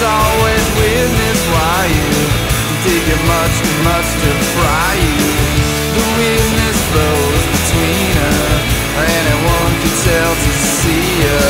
It's always weirdness why you take it much too much to fry you. The weirdness flows between us. Anyone can tell to see us.